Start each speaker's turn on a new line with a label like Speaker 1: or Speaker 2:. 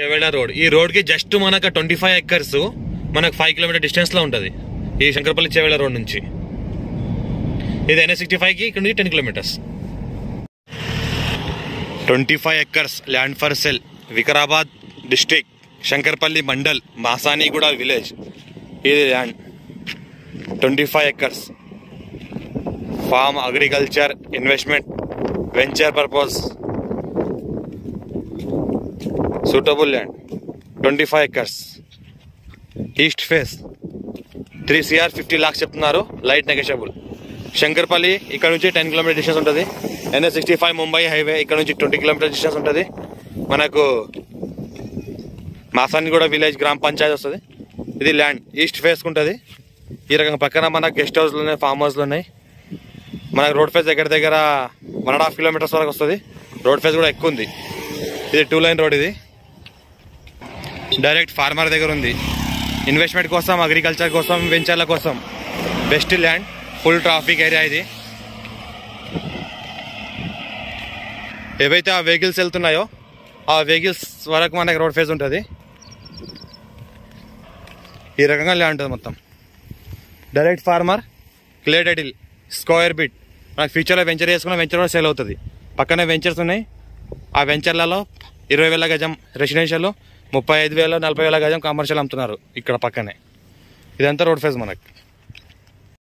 Speaker 1: Chevella road. ఈ రోడ్కి just మనకు ట్వంటీ ఫైవ్ ఎక్కర్స్ మనకు ఫైవ్ కిలోమీటర్ డిస్టెన్స్లో ఉంటది. ఈ శంకరపల్లి చెవేళ రోడ్ నుంచి. ఇది ఎన్ఎస్ సిక్స్టీ ఫైవ్కి ఇక్కడ నుంచి ten kilometres twenty five acres land for sale Vikarabad district Shankarpalli mandal Masaniguda village ఇది land twenty five acres farm agriculture investment venture purpose suitable land twenty five acres east face three CR fifty lakhs చెప్తున్నారు. Light negotiable Shankarpalli ఇక్కడ నుంచి ten kilometre distance ఉంటుంది. NS sixty five Mumbai highway ఇక్కడ నుంచి twenty kilometre distance ఉంటుంది. మనకు మాసాని కూడా village గ్రామ పంచాయతీ వస్తుంది. ఇది ల్యాండ్ ఈస్ట్ ఫేస్ ఉంటుంది ఈ రకంగా పక్కన మన గెస్ట్ హౌస్లు ఉన్నాయి ఫామ్ హౌస్లు ఉన్నాయి. మనకు రోడ్ ఫేస్ దగ్గర దగ్గర వన్ అండ్ హాఫ్ కిలోమీటర్స్ వరకు వస్తుంది. రోడ్ ఫేస్ కూడా ఎక్కువ ఉంది ఇది టూ లైన్ రోడ్ ఇది. డైరెక్ట్ ఫార్మర్ దగ్గర ఉంది. ఇన్వెస్ట్మెంట్ కోసం అగ్రికల్చర్ కోసం వెంచర్ల కోసం. Best land full traffic area ఇది. ఏవైతే ఆ వెహికల్స్ వెళ్తున్నాయో ఆ వెహికల్స్ వరకు మనకి రోడ్ ఫేస్ ఉంటుంది. ఈ రకంగా ల్యాండ్ ఉంటుంది మొత్తం. Direct farmer clay square bit. మనకి ఫ్యూచర్లో వెంచర్ చేసుకున్న వెంచర్ కూడా సేల్ అవుతుంది. పక్కనే వెంచర్స్ ఉన్నాయి. ఆ వెంచర్లలో ఇరవై వేల గజం రెసిడెన్షియల్ ముప్పై ఐదు వేల నలభై వేల గజం కమర్షియల్ అమ్ముతున్నారు ఇక్కడ పక్కనే. ఇదంతా రోడ్ ఫేస్ మనకి.